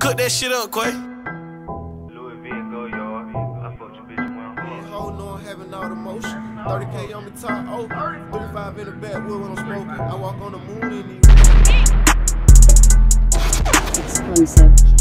Cook that shit up, Quay. Louis V and go y'all. I fucked your bitch one hard. Whole on having all the motion. 30k on the top, oh, 35 in the back, wheel when I'm smoking. I walk on the moon in these. Exclusive.